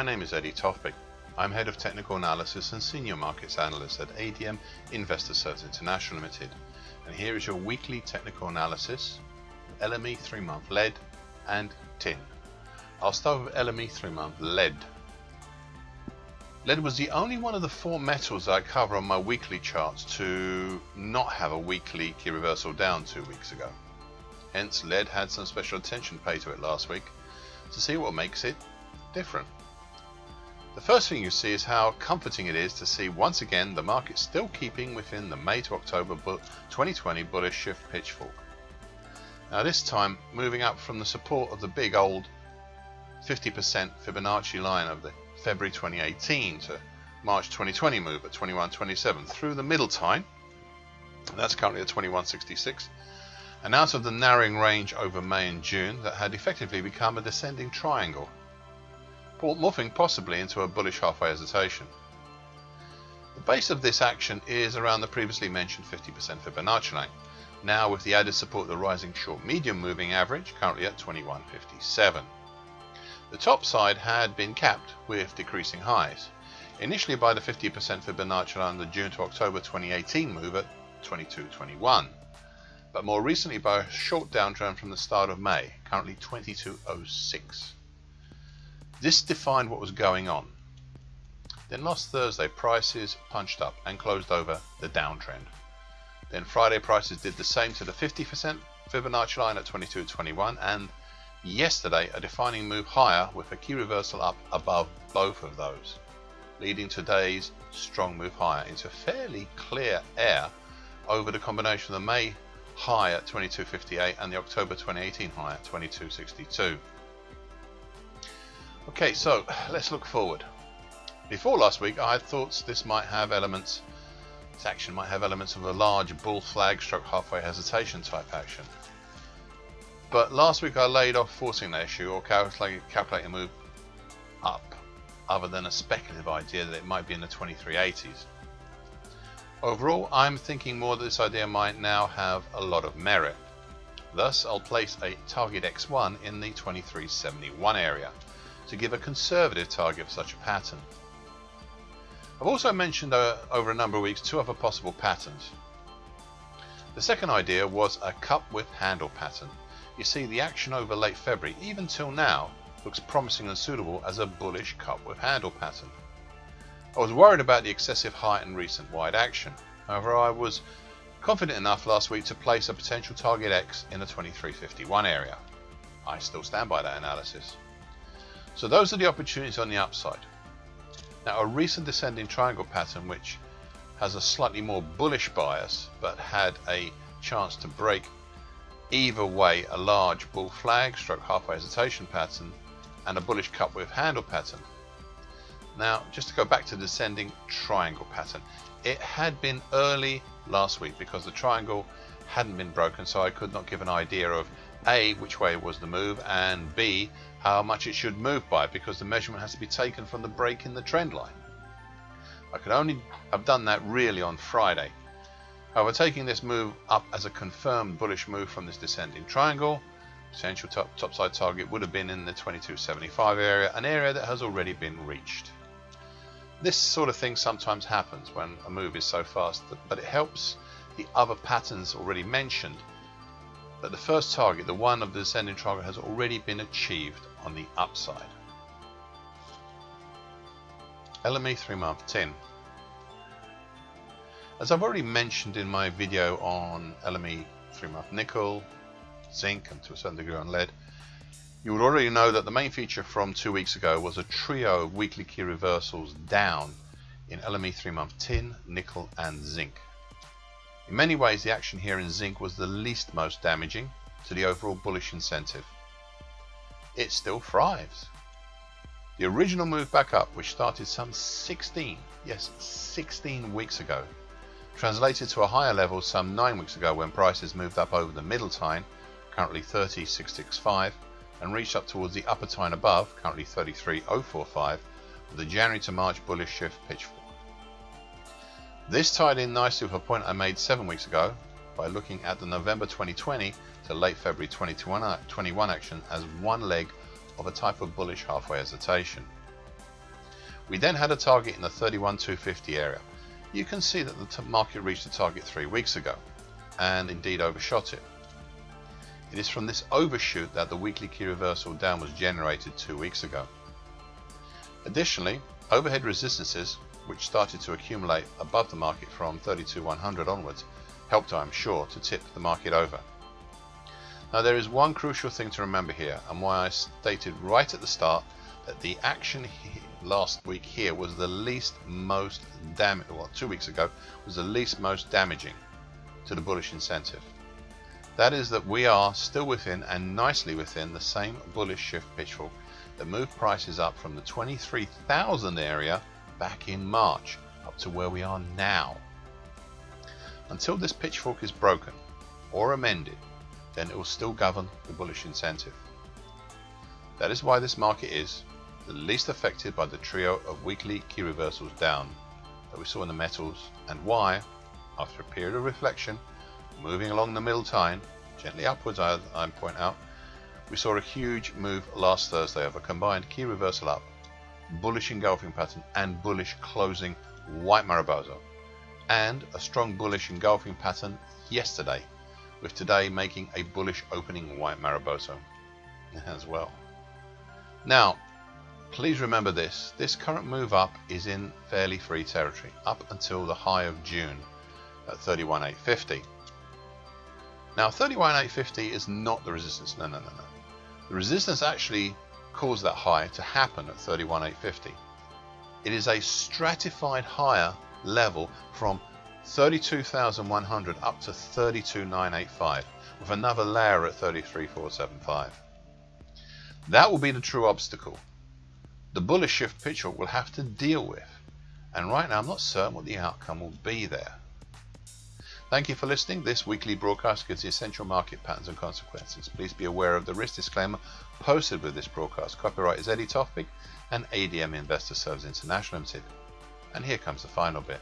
my name is Eddie Tofpik. I'm Head of Technical Analysis and Senior Markets Analyst at ADM Investor Services International Limited. And here is your weekly technical analysis of LME 3-month lead and tin. I'll start with LME 3-month lead. Lead was the only one of the four metals I cover on my weekly charts to not have a weekly key reversal down two weeks ago. Hence, lead had some special attention paid to it last week to see what makes it different. The first thing you see is how comforting it is to see once again the market still keeping within the May to October 2020 bullish shift pitchfork. Now this time moving up from the support of the big old 50% Fibonacci line of the February 2018 to March 2020 move at 21.27 through the middle tine. That's currently at 21.66 and out of the narrowing range over May and June that had effectively become a descending triangle morphing possibly into a bullish halfway hesitation. The base of this action is around the previously mentioned 50% Fibonacci line, now with the added support of the rising short medium moving average, currently at 2157. The top side had been capped with decreasing highs, initially by the 50% Fibonacci line the June to October 2018 move at 2221, but more recently by a short downtrend from the start of May, currently 2206. This defined what was going on. Then last Thursday, prices punched up and closed over the downtrend. Then Friday, prices did the same to the 50% Fibonacci line at 22.21 and yesterday a defining move higher with a key reversal up above both of those, leading today's strong move higher into fairly clear air over the combination of the May high at 22.58 and the October 2018 high at 22.62. Okay, so let's look forward. Before last week, I had thoughts this might have elements, this action might have elements of a large bull flag struck halfway hesitation type action. But last week I laid off forcing that issue or calculating a move up, other than a speculative idea that it might be in the 2380s. Overall, I'm thinking more that this idea might now have a lot of merit. Thus, I'll place a target X1 in the 2371 area to give a conservative target for such a pattern. I've also mentioned uh, over a number of weeks two other possible patterns. The second idea was a cup with handle pattern. You see the action over late February, even till now, looks promising and suitable as a bullish cup with handle pattern. I was worried about the excessive height and recent wide action. However, I was confident enough last week to place a potential target X in the 2351 area. I still stand by that analysis. So those are the opportunities on the upside. Now a recent descending triangle pattern which has a slightly more bullish bias but had a chance to break either way a large bull flag stroke halfway hesitation pattern and a bullish cup with handle pattern. Now just to go back to the descending triangle pattern it had been early last week because the triangle hadn't been broken so I could not give an idea of A which way was the move and B how much it should move by because the measurement has to be taken from the break in the trend line. I could only have done that really on Friday. However, taking this move up as a confirmed bullish move from this descending triangle, potential top, topside target would have been in the 2275 area, an area that has already been reached. This sort of thing sometimes happens when a move is so fast, but it helps the other patterns already mentioned that the first target, the one of the descending triangle, has already been achieved on the upside. LME 3 month tin. As I've already mentioned in my video on LME 3 month nickel, zinc and to a certain degree on lead, you would already know that the main feature from two weeks ago was a trio of weekly key reversals down in LME 3 month tin, nickel and zinc. In many ways the action here in zinc was the least most damaging to the overall bullish incentive it still thrives. The original move back up, which started some 16, yes, 16 weeks ago, translated to a higher level some 9 weeks ago when prices moved up over the middle tine, currently 30665, and reached up towards the upper tine above, currently 33045, with the January to March bullish shift pitchfork. This tied in nicely with a point I made 7 weeks ago by looking at the November 2020 to late February 2021 action as one leg of a type of bullish halfway hesitation. We then had a target in the 31250 area. You can see that the market reached the target three weeks ago and indeed overshot it. It is from this overshoot that the weekly key reversal down was generated two weeks ago. Additionally, overhead resistances, which started to accumulate above the market from 32,100 onwards, helped, I am sure, to tip the market over. Now there is one crucial thing to remember here, and why I stated right at the start that the action last week here was the least most damage, well two weeks ago, was the least most damaging to the bullish incentive. That is that we are still within and nicely within the same bullish shift pitchfork that moved prices up from the 23,000 area back in March up to where we are now. Until this pitchfork is broken or amended, then it will still govern the bullish incentive. That is why this market is the least affected by the trio of weekly key reversals down that we saw in the metals and why, after a period of reflection, moving along the middle tine, gently upwards I, I point out, we saw a huge move last Thursday of a combined key reversal up, bullish engulfing pattern and bullish closing white Marubozu, and a strong bullish engulfing pattern yesterday, with today making a bullish opening white Marubozu as well. Now, please remember this, this current move up is in fairly free territory, up until the high of June at 31,850. Now 31850 is not the resistance, no, no, no, no. The resistance actually caused that high to happen at 31850. It is a stratified higher level from 32,100 up to 32,985 with another layer at 33,475. That will be the true obstacle. The bullish shift pitchfork will have to deal with. And right now I'm not certain what the outcome will be there. Thank you for listening. This weekly broadcast gives the essential market patterns and consequences. Please be aware of the risk disclaimer posted with this broadcast. Copyright is Eddie Tofpik and ADM Investor Services International Limited. And here comes the final bit.